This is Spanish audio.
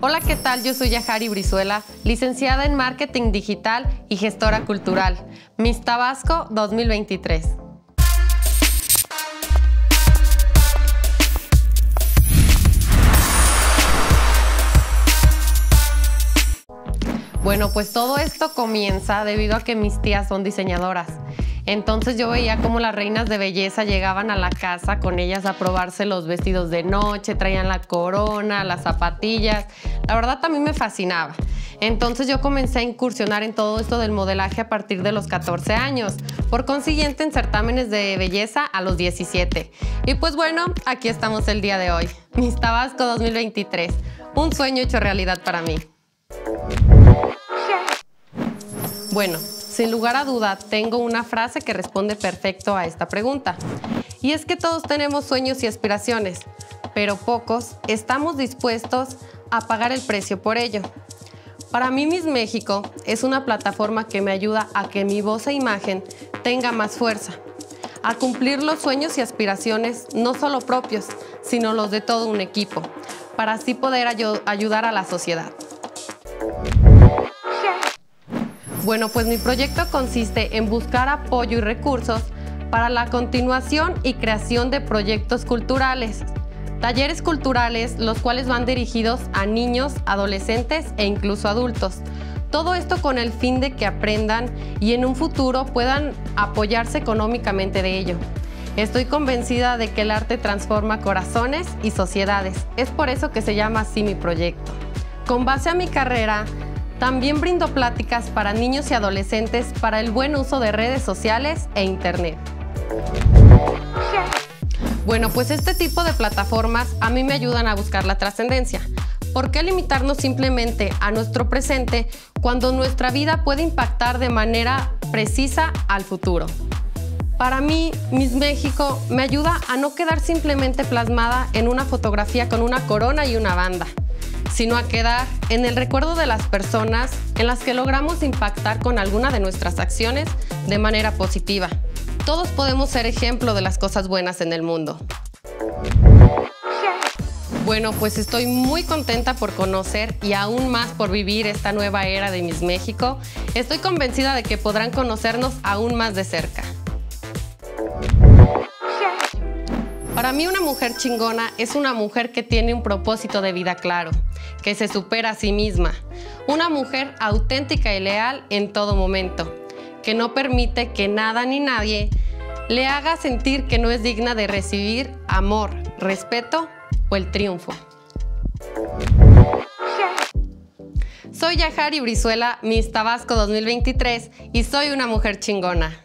Hola, ¿qué tal? Yo soy Yahari Brizuela, licenciada en Marketing Digital y gestora cultural. Miss Tabasco 2023. Bueno, pues todo esto comienza debido a que mis tías son diseñadoras. Entonces yo veía cómo las reinas de belleza llegaban a la casa con ellas a probarse los vestidos de noche, traían la corona, las zapatillas. La verdad también me fascinaba. Entonces yo comencé a incursionar en todo esto del modelaje a partir de los 14 años. Por consiguiente, en certámenes de belleza a los 17. Y pues bueno, aquí estamos el día de hoy. Mis Tabasco 2023. Un sueño hecho realidad para mí. Bueno, sin lugar a duda, tengo una frase que responde perfecto a esta pregunta. Y es que todos tenemos sueños y aspiraciones, pero pocos estamos dispuestos a pagar el precio por ello. Para mí Miss México es una plataforma que me ayuda a que mi voz e imagen tenga más fuerza, a cumplir los sueños y aspiraciones no solo propios, sino los de todo un equipo, para así poder ayudar a la sociedad. Bueno, pues mi proyecto consiste en buscar apoyo y recursos para la continuación y creación de proyectos culturales, talleres culturales, los cuales van dirigidos a niños, adolescentes e incluso adultos. Todo esto con el fin de que aprendan y en un futuro puedan apoyarse económicamente de ello. Estoy convencida de que el arte transforma corazones y sociedades. Es por eso que se llama así mi proyecto. Con base a mi carrera, también brindo pláticas para niños y adolescentes para el buen uso de redes sociales e Internet. Bueno, pues este tipo de plataformas a mí me ayudan a buscar la trascendencia. ¿Por qué limitarnos simplemente a nuestro presente cuando nuestra vida puede impactar de manera precisa al futuro? Para mí, Miss México me ayuda a no quedar simplemente plasmada en una fotografía con una corona y una banda sino a quedar en el recuerdo de las personas en las que logramos impactar con alguna de nuestras acciones de manera positiva. Todos podemos ser ejemplo de las cosas buenas en el mundo. Bueno, pues estoy muy contenta por conocer y aún más por vivir esta nueva era de Miss México. Estoy convencida de que podrán conocernos aún más de cerca. Para mí una mujer chingona es una mujer que tiene un propósito de vida claro, que se supera a sí misma, una mujer auténtica y leal en todo momento, que no permite que nada ni nadie le haga sentir que no es digna de recibir amor, respeto o el triunfo. Soy Yahari Brizuela, Miss Tabasco 2023 y soy una mujer chingona.